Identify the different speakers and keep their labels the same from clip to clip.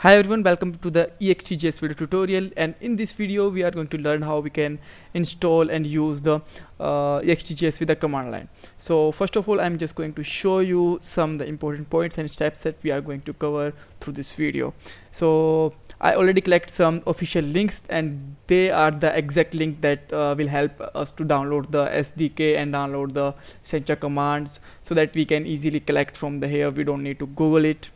Speaker 1: Hi everyone, welcome to the EXTJS video tutorial and in this video we are going to learn how we can install and use the uh, EXTJS with the command line. So first of all I'm just going to show you some the important points and steps that we are going to cover through this video. So I already collect some official links and they are the exact link that uh, will help us to download the SDK and download the Sencha commands so that we can easily collect from the here we don't need to google it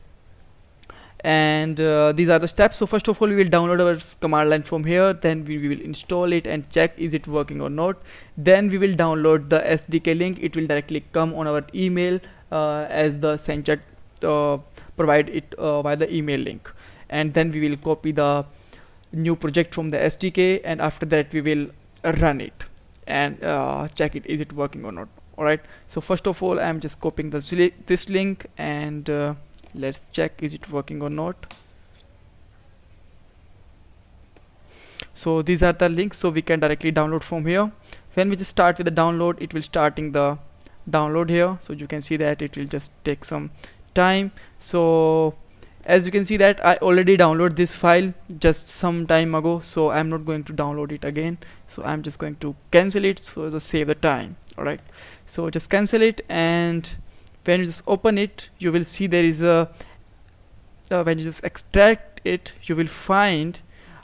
Speaker 1: and uh, these are the steps. So first of all we will download our command line from here. Then we, will install it and check is it working or not. Then we will download the SDK link. It will directly come on our email uh, as the Sencha uh, provide it uh, by the email link. And then we will copy the new project from the SDK and after that we will run it and uh, check it is it working or not. Alright? So first of all I'm just copying this, this link and uh, let's check is it working or not. So these are the links so we can directly download from here. When we just start with the download it will starting the download here. So you can see that it will just take some time. So as you can see that I already download this file just some time ago. So I'm not going to download it again. So I'm just going to cancel it so just save the time. Alright. So just cancel it and when you just open it you will see there is a uh, when you just extract it you will find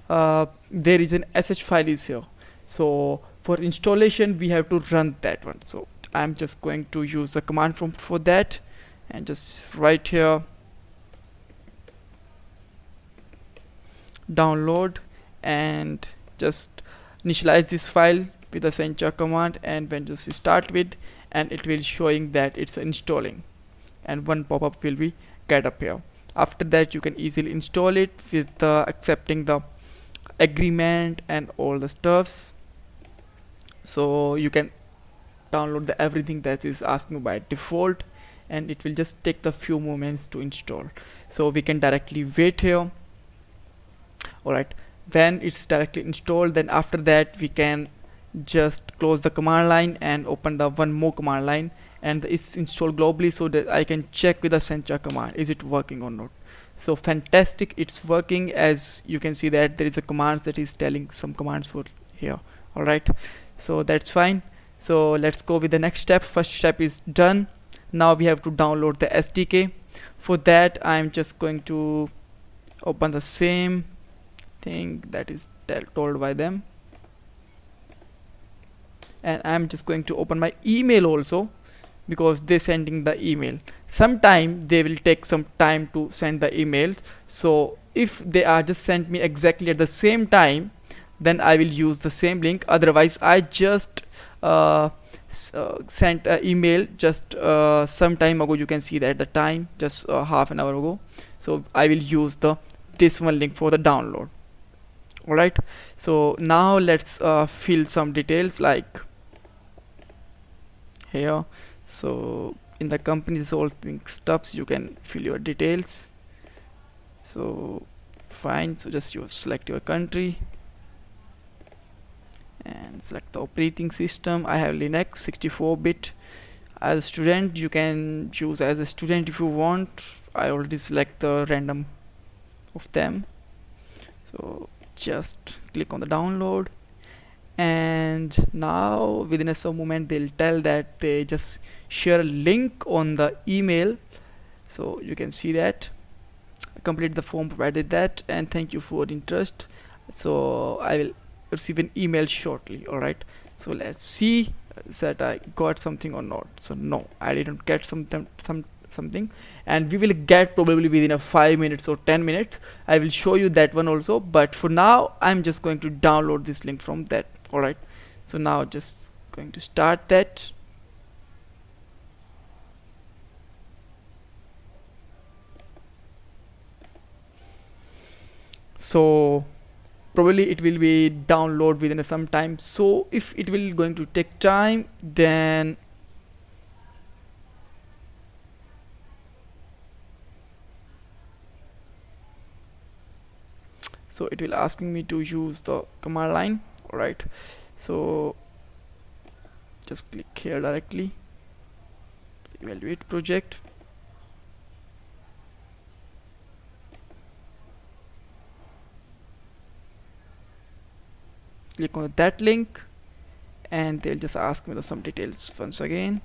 Speaker 1: uh, there is an sh file is here. So for installation we have to run that one. So I'm just going to use the command prompt for that and just write here download and just initialize this file with the sencha command and when just start with and it will showing that it's installing. And one pop-up will be get up here. After that you can easily install it with uh, accepting the agreement and all the stuffs. So you can download the everything that is asking by default and it will just take the few moments to install. So we can directly wait here. Alright. When it's directly installed then after that we can just close the command line and open the one more command line and it's installed globally so that I can check with the sencha command is it working or not. So fantastic it's working as you can see that there is a command that is telling some commands for here alright? So that's fine. So let's go with the next step. First step is done. Now we have to download the SDK for that I'm just going to open the same thing that is told by them and I'm just going to open my email also because they're sending the email. Sometime they will take some time to send the emails so if they are just sent me exactly at the same time then I will use the same link. Otherwise I just uh, uh, sent an email just uh, some time ago. You can see that the time just uh, half an hour ago. So I will use the this one link for the download. Alright? So now let's uh, fill some details like here. So in the company's whole thing stops. You can fill your details. So fine. So just you select your country and select the operating system. I have Linux 64 bit. As a student you can choose as a student if you want. I already select the random of them. So just click on the download and now within a some moment they'll tell that they just share a link on the email. So you can see that. Complete the form provided that and thank you for interest. So I will receive an email shortly alright so let's see uh, that I got something or not. So no I didn't get some some something. And we will get probably within a 5 minutes or 10 minutes. I will show you that one also but for now I'm just going to download this link from that alright so now just going to start that. So probably it will be download within some time. So if it will going to take time then so it will asking me to use the command line right? So just click here directly. Evaluate project. Click on that link and they'll just ask me the some details once again.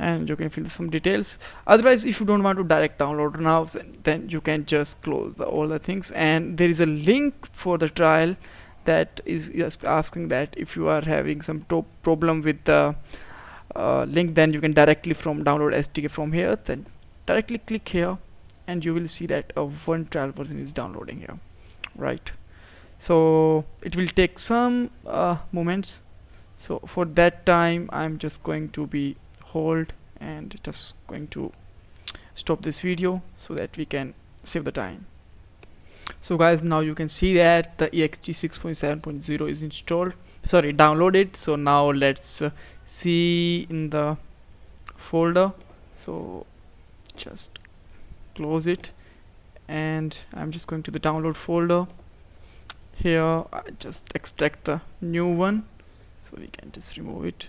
Speaker 1: And you can fill some details. Otherwise if you don't want to direct download now then you can just close the, all the things. And there is a link for the trial that is just asking that if you are having some problem with the uh, link then you can directly from download SDK from here. Then directly click here and you will see that a one trial version is downloading here. Right. So it will take some uh, moments. So for that time I'm just going to be hold and just going to stop this video so that we can save the time. So guys now you can see that the ext 6.7.0 is installed. Sorry downloaded. So now let's uh, see in the folder. So just close it. And I'm just going to the download folder. Here I just extract the new one. So we can just remove it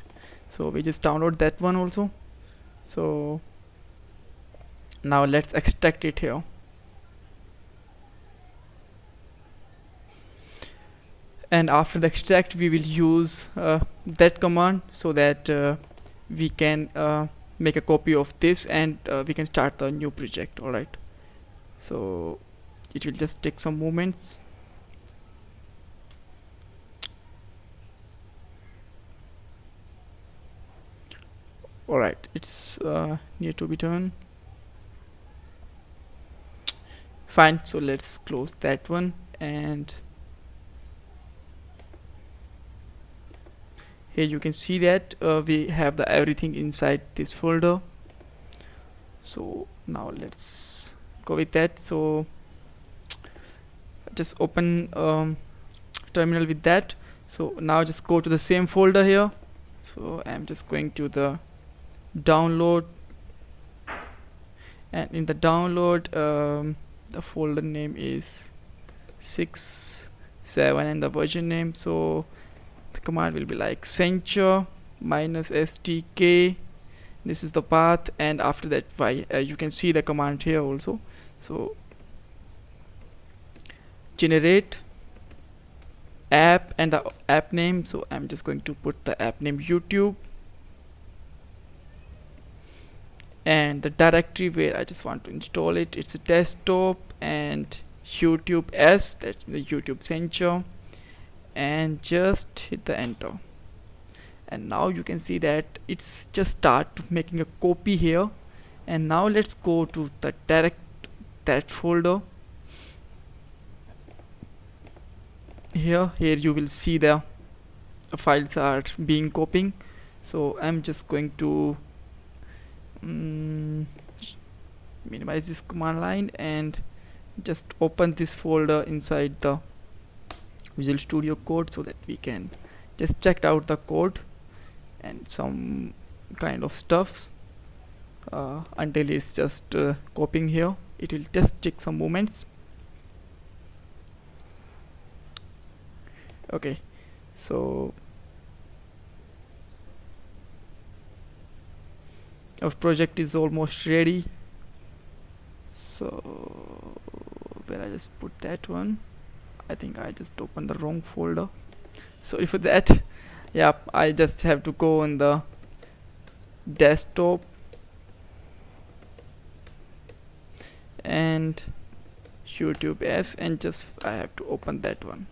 Speaker 1: so we just download that one also. So now let's extract it here. And after the extract we will use uh, that command so that uh, we can uh, make a copy of this and uh, we can start the new project alright? So it will just take some moments alright it's uh, near to be done. Fine so let's close that one and here you can see that uh, we have the everything inside this folder. So now let's go with that. So just open um, terminal with that. So now just go to the same folder here. So I'm just going to the download and in the download um, the folder name is 6 7 and the version name. So the command will be like Sencha minus SDK this is the path and after that why uh, you can see the command here also. So generate app and the app name. So I'm just going to put the app name YouTube and the directory where I just want to install it. It's a desktop and YouTube S that's the YouTube Sencha and just hit the enter. And now you can see that it's just start making a copy here. And now let's go to the direct that folder. Here here you will see the files are being copying. So I'm just going to mm, minimize this command line and just open this folder inside the Visual Studio Code so that we can just check out the code and some kind of stuff. Uh, until it's just uh, copying here it will just take some moments. Okay so our project is almost ready. So where I just put that one. I think I just opened the wrong folder. Sorry for that. Yeah I just have to go on the desktop. And YouTube S and just I have to open that one.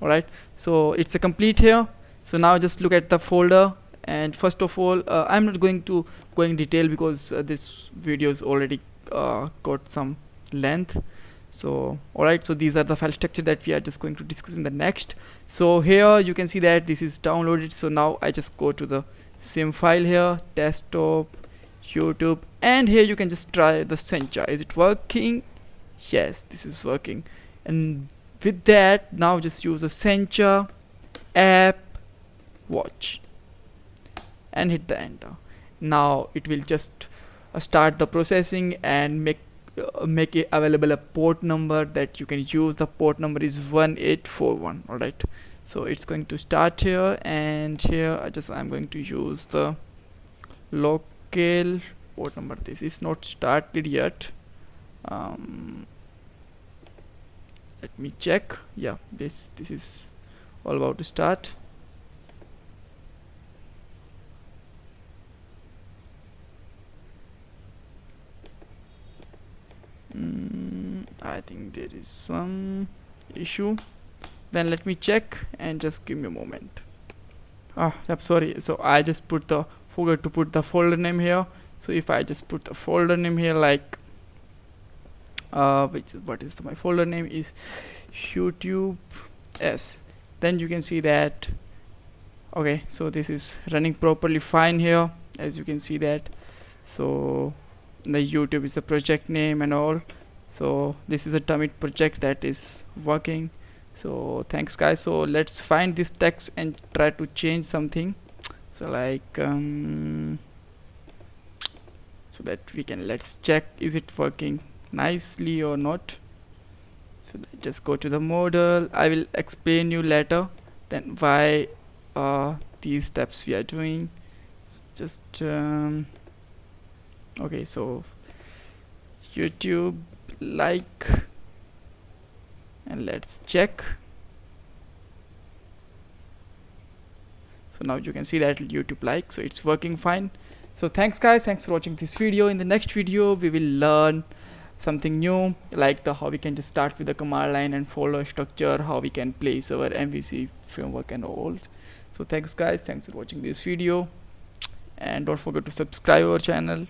Speaker 1: Alright so it's a complete here so now just look at the folder and first of all uh, I'm not going to go in detail because uh, this video is already uh, got some length. So alright so these are the file structure that we are just going to discuss in the next. So here you can see that this is downloaded. So now I just go to the same file here desktop YouTube and here you can just try the Sencha is it working? Yes this is working. And with that now just use the Sencha app watch. And hit the enter. Now it will just uh, start the processing and make uh, make it available a port number that you can use. The port number is 1841 all right so it's going to start here and here I just I'm going to use the local port number. This is not started yet. Um, let me check. Yeah this this is all about to start mm, I think there is some issue. Then let me check and just give me a moment. Ah I'm sorry. So I just put the forgot to put the folder name here. So if I just put the folder name here like uh, which is what is the, my folder name is youtube s. Then you can see that okay so this is running properly fine here as you can see that. So the youtube is the project name and all. So this is a Tummit project that is working. So thanks guys. So let's find this text and try to change something. So like um, so that we can let's check is it working nicely or not? So just go to the model. I will explain you later then why uh, these steps we are doing. Just um, okay so YouTube like and let's check. So now you can see that YouTube like so it's working fine. So thanks guys. Thanks for watching this video. In the next video we will learn something new like the how we can just start with the command line and folder structure how we can place our MVC framework and all. So thanks guys. Thanks for watching this video. And don't forget to subscribe our channel